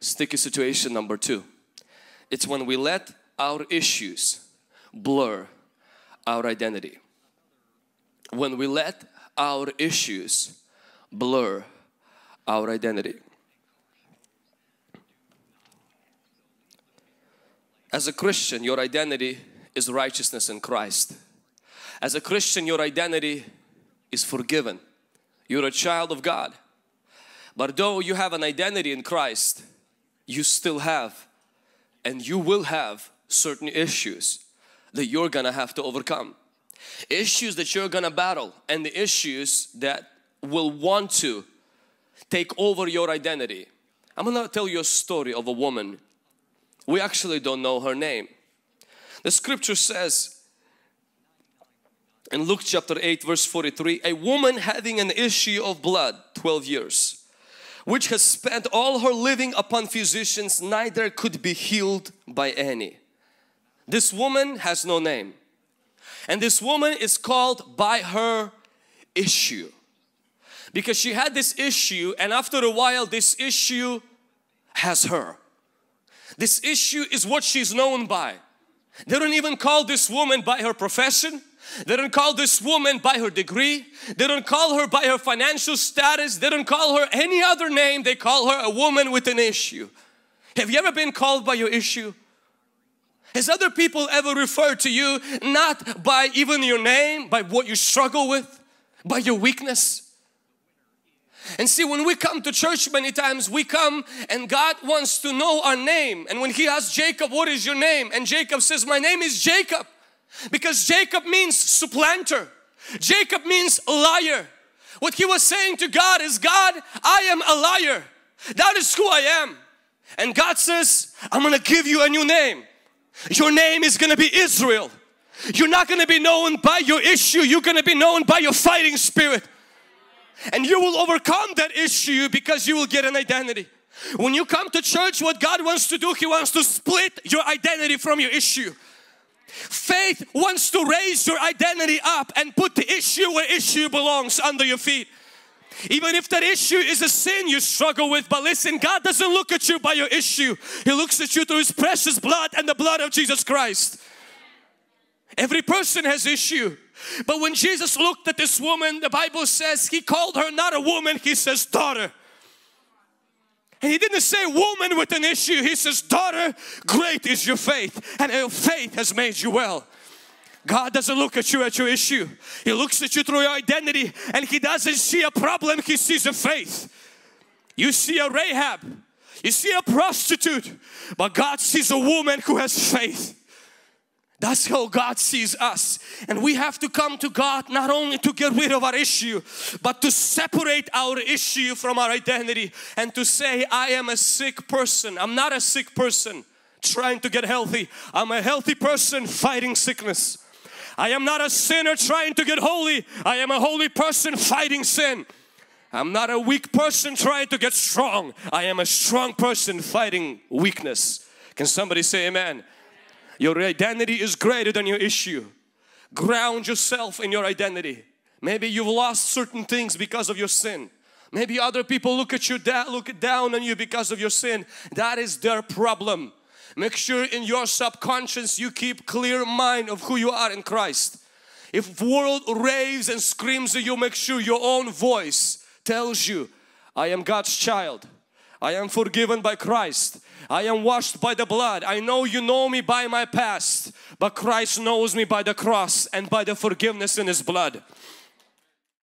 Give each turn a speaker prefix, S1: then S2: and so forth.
S1: sticky situation number two. It's when we let our issues blur our identity. When we let our issues blur our identity. As a Christian, your identity is righteousness in Christ. As a Christian, your identity is forgiven. You're a child of God. But though you have an identity in Christ, you still have and you will have certain issues that you're gonna have to overcome. Issues that you're gonna battle and the issues that will want to take over your identity. I'm gonna tell you a story of a woman. We actually don't know her name. The scripture says in Luke chapter 8 verse 43 a woman having an issue of blood 12 years which has spent all her living upon physicians neither could be healed by any. This woman has no name and this woman is called by her issue because she had this issue and after a while this issue has her. This issue is what she's known by. They don't even call this woman by her profession. They don't call this woman by her degree. They don't call her by her financial status. They don't call her any other name. They call her a woman with an issue. Have you ever been called by your issue? Has other people ever referred to you not by even your name, by what you struggle with, by your weakness? And see, when we come to church many times, we come and God wants to know our name. And when He asks Jacob, what is your name? And Jacob says, my name is Jacob. Because Jacob means supplanter. Jacob means liar. What he was saying to God is, God, I am a liar. That is who I am. And God says, I'm going to give you a new name. Your name is going to be Israel. You're not going to be known by your issue. You're going to be known by your fighting spirit. And you will overcome that issue because you will get an identity. When you come to church, what God wants to do, He wants to split your identity from your issue. Faith wants to raise your identity up and put the issue where issue belongs under your feet. Even if that issue is a sin you struggle with, but listen, God doesn't look at you by your issue. He looks at you through His precious blood and the blood of Jesus Christ. Every person has issue. But when Jesus looked at this woman, the Bible says He called her not a woman, He says daughter. And he didn't say woman with an issue. He says, daughter, great is your faith and your faith has made you well. God doesn't look at you at your issue. He looks at you through your identity and He doesn't see a problem, He sees a faith. You see a Rahab, you see a prostitute, but God sees a woman who has faith. That's how God sees us. And we have to come to God not only to get rid of our issue, but to separate our issue from our identity and to say, I am a sick person. I'm not a sick person trying to get healthy. I'm a healthy person fighting sickness. I am not a sinner trying to get holy. I am a holy person fighting sin. I'm not a weak person trying to get strong. I am a strong person fighting weakness. Can somebody say amen? Your identity is greater than your issue. Ground yourself in your identity. Maybe you've lost certain things because of your sin. Maybe other people look at you look down on you because of your sin. That is their problem. Make sure in your subconscious you keep clear mind of who you are in Christ. If world raves and screams at you, make sure your own voice tells you, I am God's child. I am forgiven by Christ. I am washed by the blood. I know you know me by my past, but Christ knows me by the cross and by the forgiveness in His blood.